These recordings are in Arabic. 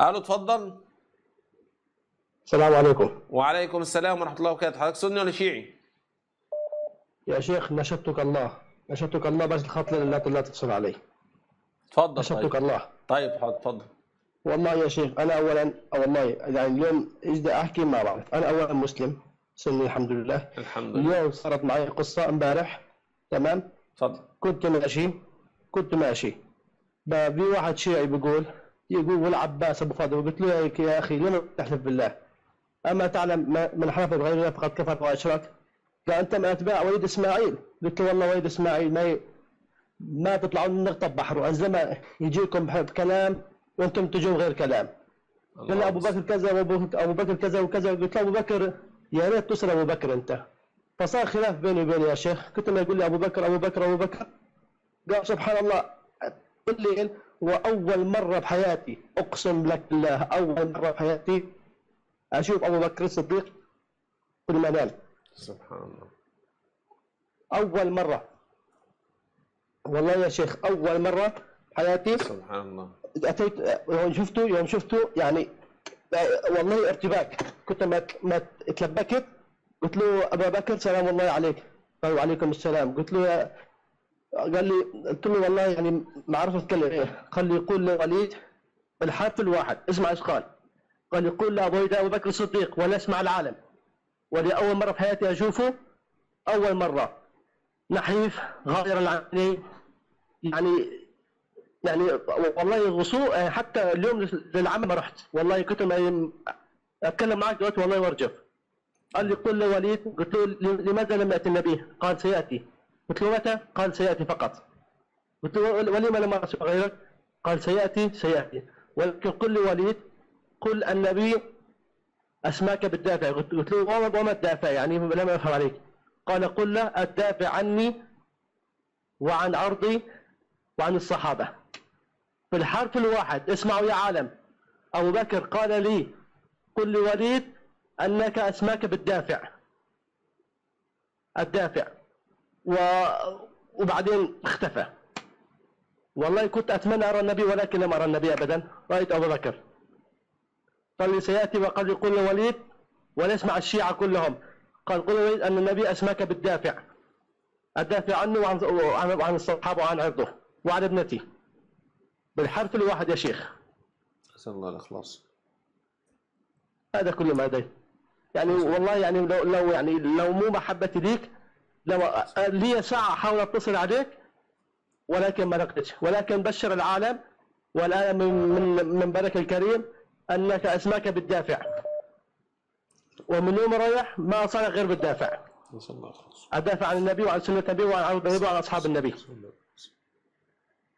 ألو اتفضل. السلام عليكم. وعليكم السلام ورحمة الله وبركاته. حضرتك سني ولا شيعي؟ يا شيخ نشدتك الله. نشدتك الله بس الخط لا لا تتصل علي. اتفضل. نشدتك طيب الله. طيب حاضر اتفضل. والله يا شيخ أنا اولا والله يعني اليوم إيش بدي أحكي ما بعرف. أنا اولا مسلم سني الحمد لله. الحمد لله. اليوم صارت معي قصة امبارح تمام؟ اتفضل. كنت ماشي كنت ماشي. في واحد شيعي بيقول يقول والعباس أبو فاضل قلت له يا- أخي لما تحلف بالله؟ أما تعلم من حلف بغير الله فقد كفر وأشرك. قال أنت من أتباع وليد إسماعيل. قلت له والله وليد إسماعيل ما ي- ما تطلعون نغطى بحر وعندما يجيكم بكلام وأنتم تجون غير كلام. قال لي أبو بكر كذا وأبو أبو بكر كذا وكذا قلت له أبو بكر يا ريت تسال أبو بكر أنت. فصار خلاف بيني وبينه يا شيخ. كنت ما يقول لي أبو بكر أبو بكر أبو بكر. قال سبحان الله بالليل وأول مرة بحياتي أقسم لك بالله أول مرة بحياتي أشوف أبو بكر الصديق في المنام سبحان الله. أول مرة. والله يا شيخ أول مرة بحياتي سبحان الله. أتيت يوم شفته يوم شفته يعني والله ارتباك. كنت ما ما تلبكت قلت له ابا بكر سلام الله عليك. قال وعليكم السلام. قلت له قال لي قلت له والله يعني ما اعرف اتكلم إيه قال لي قول لوليد بالحرف الواحد اسمع إيش قال. قال لي قول لابو أبو بكر الصديق ولا اسمع العالم. ولاول مرة في حياتي أشوفه أول مرة. نحيف غير العينين يعني يعني والله غصو حتى اليوم للعمل ما رحت. والله كنت ما أتكلم معك دلوقتي والله وأرجف. قال لي قل لوليد قلت له لماذا لم يأتي النبي؟ قال سيأتي. قلت له متى؟ قال سيأتي فقط. قلت له ولما لم ارسل غيرك؟ قال سيأتي سيأتي. ولكن قل لوليد قل النبي أسماك بالدافع. قلت له وما الدافع؟ يعني لم أفهم عليك. قال قل له الدافع عني وعن أرضي وعن الصحابة. في الحرف الواحد اسمعوا يا عالم. أبو بكر قال لي قل لوليد أنك أسماك بالدافع. الدافع. و... وبعدين اختفى. والله كنت أتمنى أرى النبي ولكن لم أرى النبي أبدا. رأيت أبو بكر. قال لي سيأتي وقال لي قل لوليد ونسمع الشيعة كلهم. قال قل لوليد أن النبي أسماك بالدافع. الدافع عنه وعن, وعن... وعن الصحابة وعن عرضه. وعن ابنتي. بالحرف الواحد يا شيخ. نسال الله الإخلاص. هذا كل ما لدي يعني والله يعني لو, لو يعني لو مو محبتي ليك لو لي ساعة أحاول أتصل عليك ولكن ما لقيتش ولكن بشر العالم والآن من من منبرك الكريم أنك أسماك بالدافع. ومن يوم رايح ما أصلك غير بالدافع. أدافع عن النبي وعن سنة النبي وعن وعن أصحاب النبي.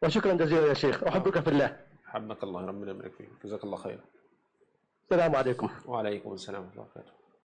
وشكرا جزيلا يا شيخ. أحبك في الله. حبك الله ربنا يبارك فيك. جزاك الله خير السلام عليكم. وعليكم السلام ورحمة الله وبركاته.